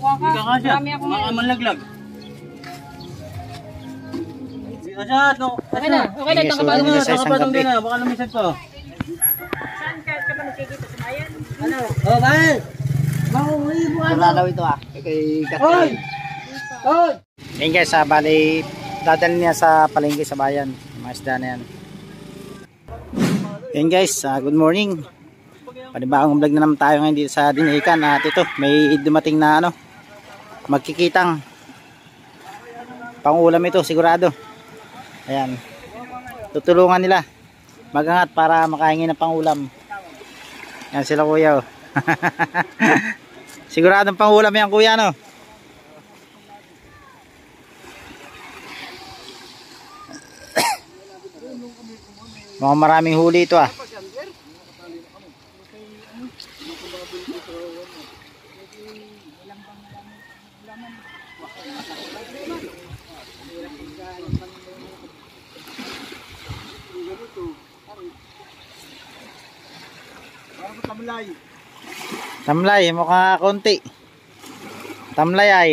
Kuha ka. Ika nga siya. Marami no. Okay na. Okay na. Ano Nakapatong gabi. din na. Baka lumisad pa. Saan ka ka ba nakikita sa bayan? Oh, bye. Mauwi mo Wala daw ito ah. Kay! Catherine. Hoy! Yan guys, ah, bali dadalhin niya sa palengke sa bayan. Mga isda na yan. Yan guys, ah, good morning. Panibagong vlog na naman tayo ngayon dito sa Dinihikan. At ito, may dumating na ano, magkikitang pangulam ito sigurado. Ayan. Tutulungan nila magangat para makahingi ng pangulam. Yan sila kuya oh. Siguradong pangulam yan kuya no. Mga maraming huli ito ah. Tamlay, mukha konti. Tamlay ay.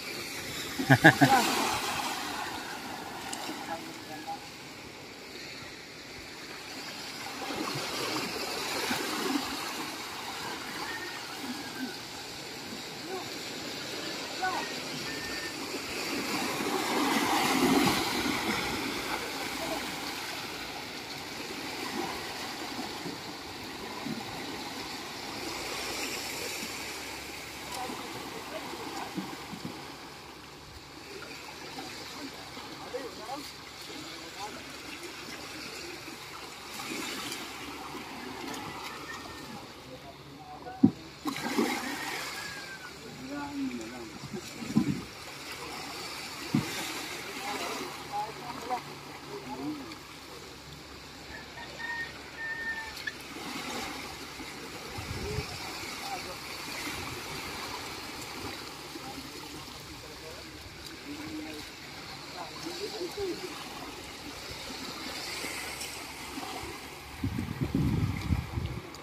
yeah.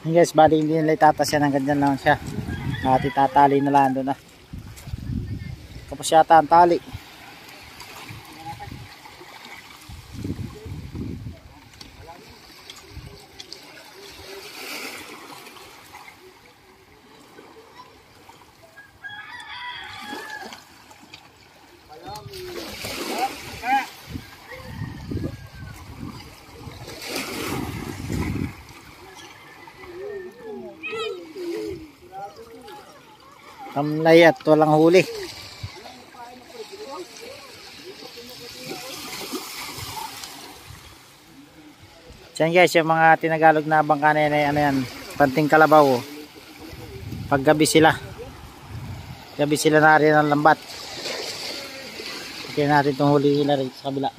Yan guys, bali hindi nila itatas yan hanggang dyan lang siya. At itatali na lang doon ah. Kapos yata ang tali. Tamlay at walang huli. Diyan guys, yung mga tinagalog na bangka na yan, ano yan, panting kalabaw. Paggabi sila. Gabi sila na rin ang lambat. Kaya natin itong huli nila rin sa kabila.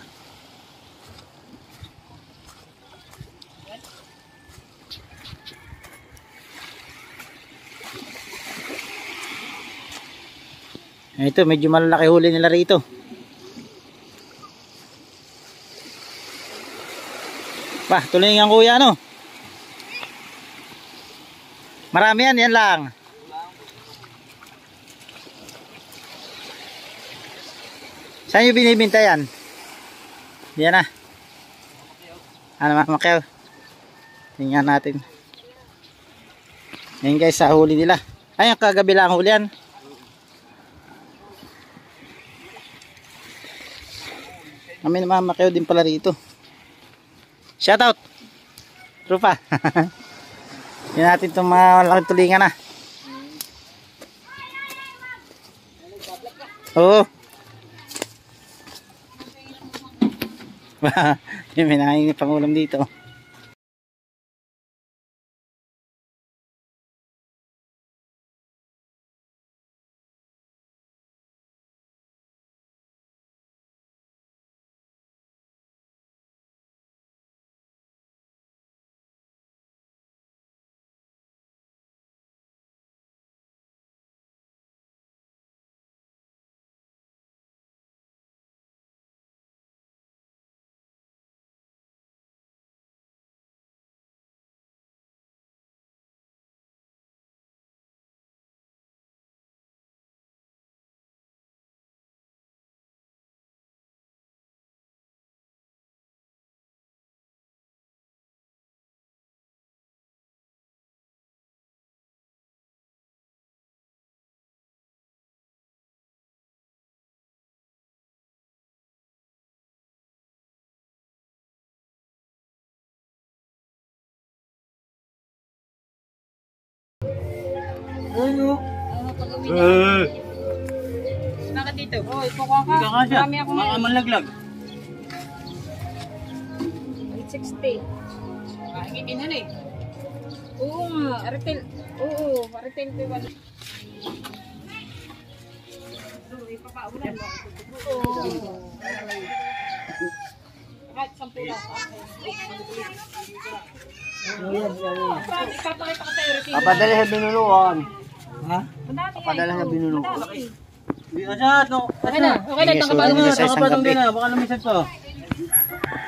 Ito, medyo malalaki huli nila rito. Bah, tuloy nga kuya, ano? Marami yan, yan lang. Saan nyo binibinta yan? Yan na. Ano mga makyaw? Tingnan natin. Yan guys, sa huli nila. Ay, ang kagabi lang huli yan. Kami namamakyaw din pala rito. Shoutout! Rupa. Yan natin itong mga malaking tulingan na. Oo. May nangingin pangulam dito. Ano? Bakit dito? Oh, ikukuha ka. Hindi ka kasya. Marami ako ngayon. malaglag. 860. Makikitin na eh. Oo nga, Aritel. Oo, Aritel ko wala. Ipapaulan mo. Oo. Kahit sampu lang sa binuluan. Ha? Sa binulong. Hindi ka siya, no? Okay na, okay na. Nakapatong gabi. din na, baka lumisan pa.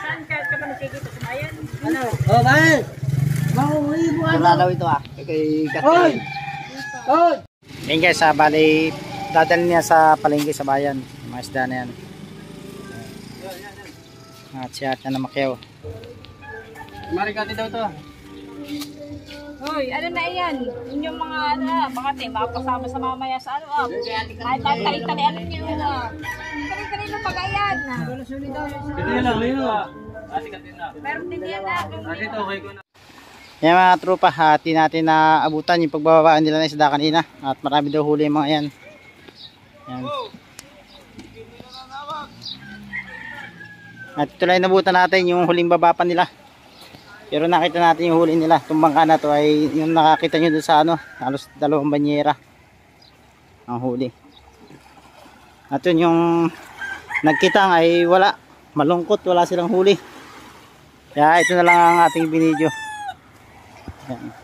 Saan ka ka ba nakikita sa bayan? Ano? Oh, bae! Mauwi mo ano? Wala daw ito ah. Kay Hoy! Hoy! Yan guys, ah, bali, dadalhin niya sa palengke sa bayan. Mga isda na yan. At siya at na Macquiao. Marikati daw to. Hoy, ano na yan? Inyong mga ano, baka tayo makapasama sa mamaya sa ano ah. Kahit tatali-tali, ano nyo ah. Kani-kanino pag-ayan na. Ito yun lang, yun lang. Meron din yan ah. Dito, okay ko na. Yan mga tropa, hati natin na abutan yung pagbababaan nila ng isda kanina. At marami daw huli yung mga yan. Yan. At ito lang nabutan natin yung huling baba pa nila. Pero nakita natin yung huli nila. Itong bangka na to ay yung nakakita nyo doon sa ano, halos dalawang banyera. Ang huli. At yun yung nagkitang ay wala. Malungkot, wala silang huli. Kaya ito na lang ang ating binidyo. Yan.